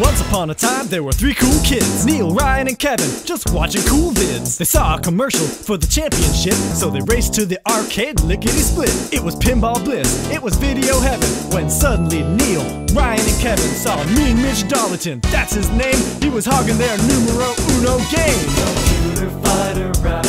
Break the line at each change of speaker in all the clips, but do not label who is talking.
Once upon a time, there were three cool kids Neil, Ryan, and Kevin, just watching cool vids. They saw a commercial for the championship, so they raced to the arcade lickety split. It was pinball bliss, it was video heaven, when suddenly Neil, Ryan, and Kevin saw Mean Mitch Darlington. That's his name, he was hogging their numero uno game.
Computer fighter rap,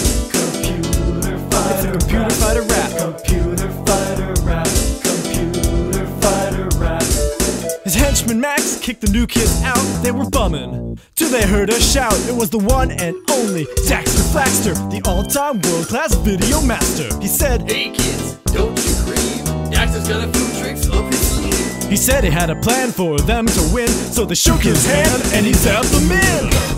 Henchman Max kicked the new kids out, they were bumming. Till they heard a shout, it was the one and only Daxter Flaxter, the all time world class video master. He said,
Hey kids, don't you grieve. Daxter's got a few tricks up his sleeve.
He said he had a plan for them to win, so they shook his hand and he zapped them in.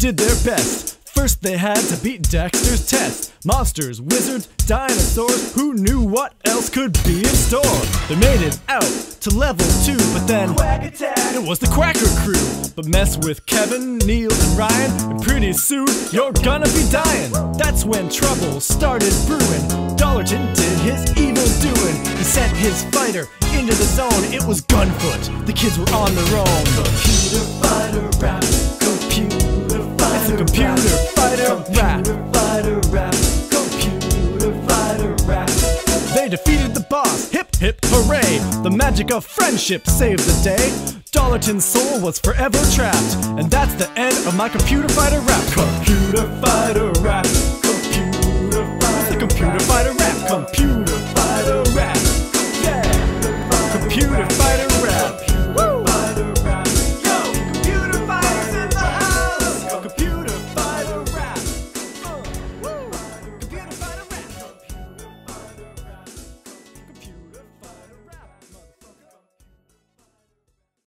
Did their best. First, they had to beat Dexter's test. Monsters, wizards, dinosaurs, who knew what else could be in store? They made it out to level two, but then
Quack attack.
it was the Quacker crew. But mess with Kevin, Neil, and Ryan, and pretty soon you're gonna be dying. That's when trouble started brewing. Dollarton did his evil doing. He sent his fighter into the zone. It was Gunfoot. The kids were on their own.
Computer fighter rap, computer fighter
computer fighter rap.
computer fighter rap, computer fighter rap.
They defeated the boss. Hip hip hooray! The magic of friendship saved the day. Dollarton's soul was forever trapped, and that's the end of my computer.
Computer computer
Computer fighter rap. Computer
fighter rap.